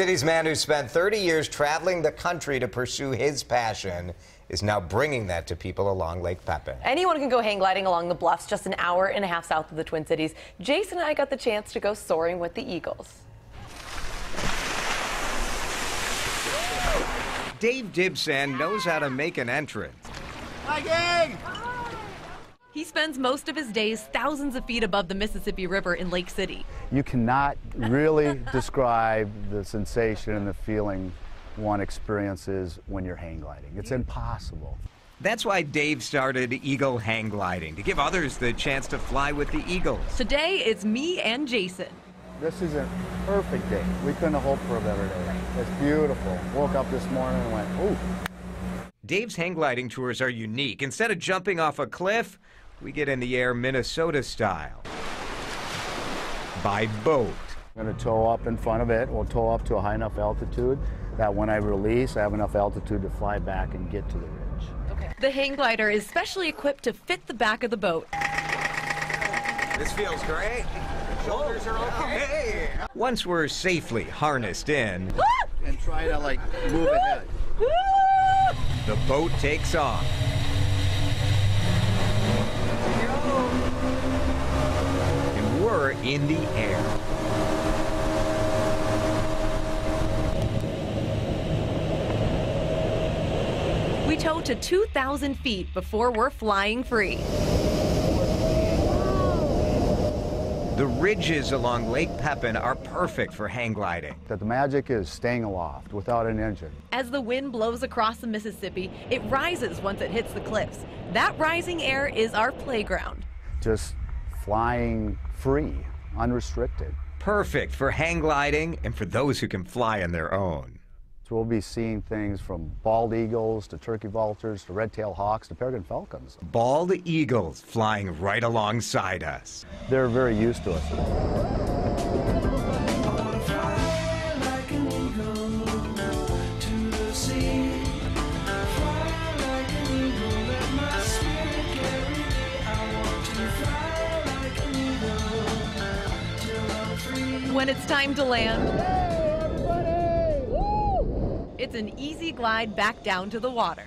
City's man who spent 30 years traveling the country to pursue his passion is now bringing that to people along Lake Pepin. Anyone can go hang gliding along the bluffs just an hour and a half south of the Twin Cities. Jason and I got the chance to go soaring with the Eagles. Dave Dybsand knows how to make an entrance. He spends most of his days thousands of feet above the Mississippi River in Lake City. You cannot really describe the sensation and the feeling one experiences when you're hang gliding. It's impossible. That's why Dave started Eagle Hang Gliding, to give others the chance to fly with the Eagles. Today it's me and Jason. This is a perfect day. We couldn't have hoped for a better day. It's beautiful. Woke up this morning and went, ooh. Dave's hang gliding tours are unique. Instead of jumping off a cliff, we get in the air Minnesota style. By boat. I'm going to tow up in front of it. We'll tow up to a high enough altitude that when I release, I have enough altitude to fly back and get to the ridge. The hang glider is specially equipped to fit the back of the boat. This feels great. Shoulders are okay. Once we're safely harnessed in, And try to like move ahead. the boat takes off. In the air. We tow to 2,000 feet before we're flying free. The ridges along Lake Pepin are perfect for hang gliding. That the magic is staying aloft without an engine. As the wind blows across the Mississippi, it rises once it hits the cliffs. That rising air is our playground. Just flying free, unrestricted. Perfect for hang gliding and for those who can fly on their own. So we'll be seeing things from bald eagles to turkey vultures to red-tailed hawks to peregrine falcons. Bald eagles flying right alongside us. They're very used to us. When it's time to land, it's an easy glide back down to the water.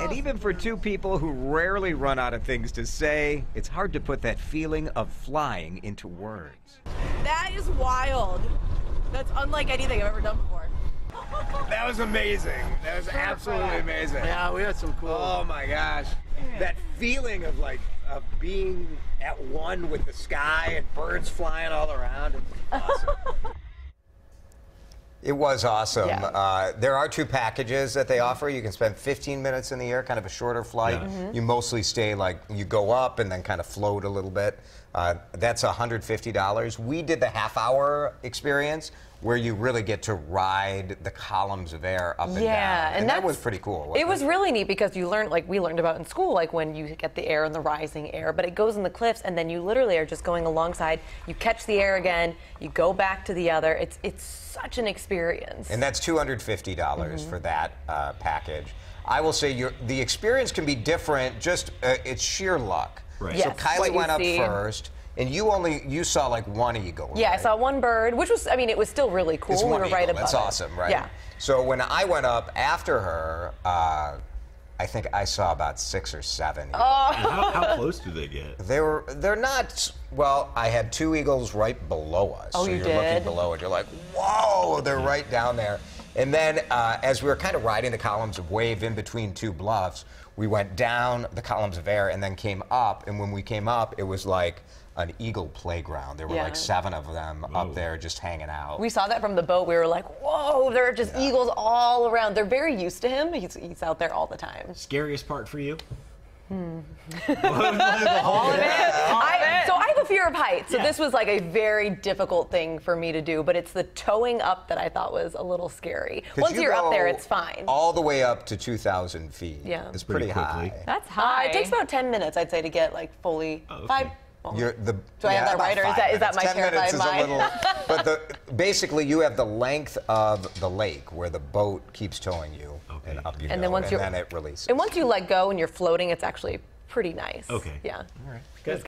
And even for two people who rarely run out of things to say, it's hard to put that feeling of flying into words. That is wild. That's unlike anything I've ever done before. That was amazing. That was absolutely amazing. Yeah, we had some cool. Oh my gosh. That feeling of like of being at one with the sky and birds flying all around. It's awesome. It was awesome. Yeah. Uh, there are two packages that they offer. You can spend 15 minutes in the air, kind of a shorter flight. You mostly stay like you go up and then kind of float a little bit. Uh, that's $150. We did the half hour experience where you really get to ride the columns of air up and down. Yeah, and, that was pretty cool. It wasn't was really neat because you learned, like we learned about in school, like when you get the air and the rising air, but it goes in the cliffs, and then you literally are just going alongside. You catch the air again, you go back to the other. It's it's such an experience. And that's $250 Mm-hmm. for that uh, package. I will say your, the experience can be different, just uh, it's sheer luck. Right. So Kylie went up see. first, and you only, you saw like one eagle. yeah, I saw one bird, which was, I mean, it was still really cool. It's we were eagle. right above That's it. awesome, right? Yeah. So when I went up after her, uh, I think I saw about six or seven. Oh. How, how close do they get? They were, they're not, well, I had two eagles right below us. Oh, so you you're did? looking below and you're like, whoa, they're right down there. And then uh, as we were kind of riding the columns of wave in between two bluffs, we went down the columns of air and then came up. And when we came up, it was like an eagle playground. There were Yeah. like seven of them Whoa. up there just hanging out. We saw that from the boat. We were like, whoa, there are just eagles all around. They're very used to him. He's, he's out there all the time. Scariest part for you? I, so I have a fear of heights. So Yeah. this was like a very difficult thing for me to do, but it's the towing up that I thought was a little scary. Once you you're up there, it's fine. All the way up to 2,000 feet. Yeah. It's Pretty pretty, high. That's Uh, high. it takes about 10 minutes, I'd say, to get like fully Oh, okay. five. Well, You're the, Do I have that right, or is that- is that my 10 minutes terrified is a mind? little, but the, basically, you have the length of the lake where the boat keeps towing you, Okay. and up you And go, then once and you're then it releases. and once you let go and you're floating, it's actually pretty nice. Okay. Yeah. All right. Good.